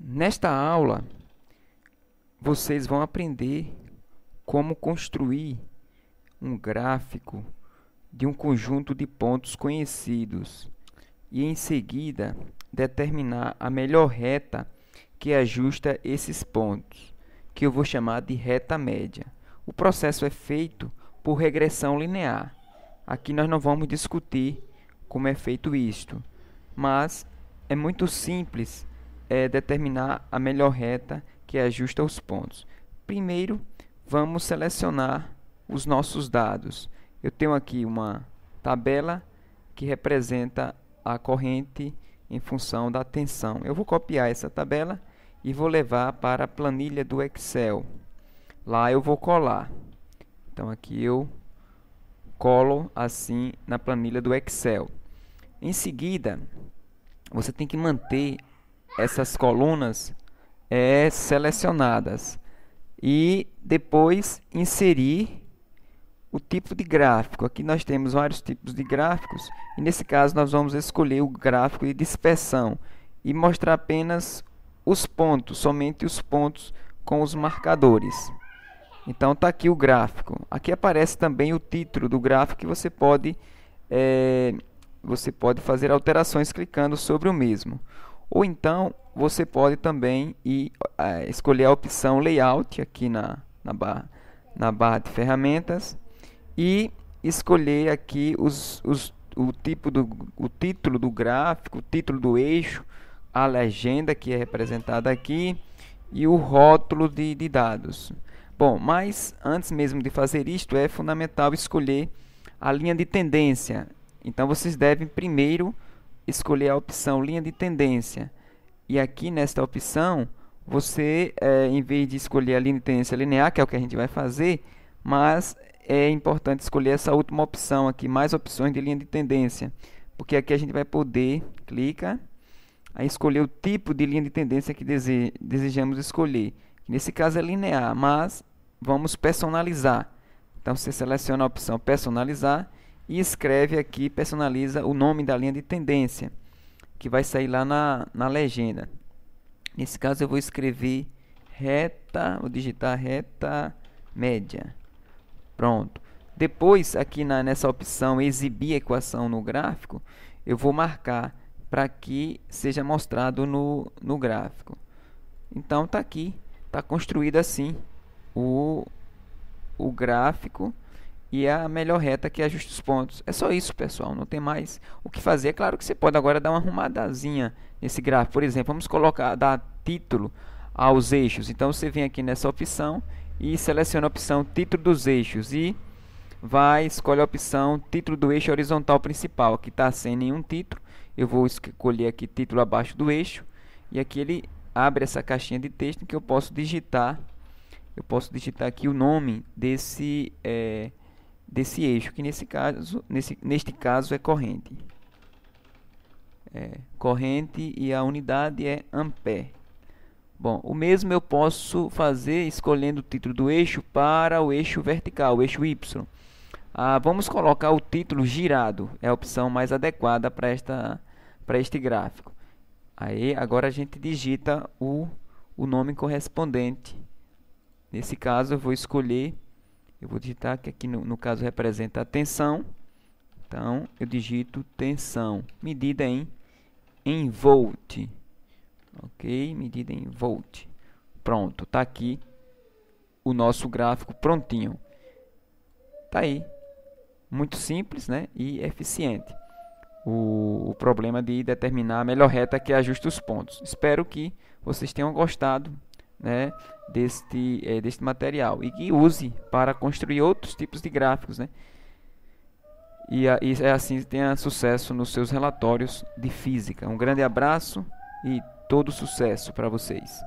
Nesta aula, vocês vão aprender como construir um gráfico de um conjunto de pontos conhecidos e, em seguida, determinar a melhor reta que ajusta esses pontos, que eu vou chamar de reta média. O processo é feito por regressão linear. Aqui nós não vamos discutir como é feito isto, mas é muito simples é, determinar a melhor reta que ajusta os pontos. Primeiro, vamos selecionar os nossos dados. Eu tenho aqui uma tabela que representa a corrente em função da tensão. Eu vou copiar essa tabela e vou levar para a planilha do Excel. Lá eu vou colar. Então aqui eu colo assim na planilha do Excel. Em seguida, você tem que manter essas colunas é, selecionadas e depois inserir o tipo de gráfico. Aqui nós temos vários tipos de gráficos e nesse caso nós vamos escolher o gráfico de dispersão e mostrar apenas os pontos, somente os pontos com os marcadores. Então está aqui o gráfico. Aqui aparece também o título do gráfico que você pode é, você pode fazer alterações clicando sobre o mesmo. Ou então você pode também ir, é, escolher a opção Layout aqui na, na, barra, na barra de ferramentas e escolher aqui os, os, o, tipo do, o título do gráfico, o título do eixo, a legenda que é representada aqui e o rótulo de, de dados. Bom, mas antes mesmo de fazer isto é fundamental escolher a linha de tendência. Então vocês devem primeiro escolher a opção linha de tendência. E aqui nesta opção, você, é, em vez de escolher a linha de tendência linear, que é o que a gente vai fazer, mas é importante escolher essa última opção aqui, mais opções de linha de tendência. Porque aqui a gente vai poder, clica, a escolher o tipo de linha de tendência que dese desejamos escolher. Nesse caso é linear, mas vamos personalizar. Então você seleciona a opção personalizar e escreve aqui, personaliza o nome da linha de tendência, que vai sair lá na, na legenda. Nesse caso eu vou escrever reta, vou digitar reta média. Pronto. Depois, aqui na, nessa opção exibir equação no gráfico, eu vou marcar para que seja mostrado no, no gráfico. Então está aqui, está construído assim o, o gráfico e é a melhor reta que ajusta os pontos. É só isso, pessoal, não tem mais o que fazer. É claro que você pode agora dar uma arrumadazinha nesse gráfico. Por exemplo, vamos colocar dar título aos eixos. Então você vem aqui nessa opção e seleciona a opção título dos eixos e vai escolhe a opção título do eixo horizontal principal. Aqui está sem nenhum título. Eu vou escolher aqui título abaixo do eixo e aqui ele abre essa caixinha de texto que eu posso digitar. Eu posso digitar aqui o nome desse é, desse eixo, que nesse caso, nesse, neste caso é corrente. É, corrente e a unidade é ampere. Bom, o mesmo eu posso fazer escolhendo o título do eixo para o eixo vertical, o eixo Y. Ah, vamos colocar o título girado, é a opção mais adequada para esta para este gráfico. Aí agora a gente digita o, o nome correspondente. Nesse caso eu vou escolher eu vou digitar que aqui no, no caso representa a tensão. Então, eu digito tensão, medida em, em volt. Ok? Medida em volt. Pronto, está aqui o nosso gráfico prontinho. Está aí. Muito simples né? e eficiente. O, o, problema de determinar a melhor reta que ajusta os pontos. Espero que vocês tenham gostado né, deste, é, deste material e que use para construir outros tipos de gráficos. Né? E, e é assim tenha sucesso nos seus relatórios de física. Um grande abraço e todo sucesso para vocês.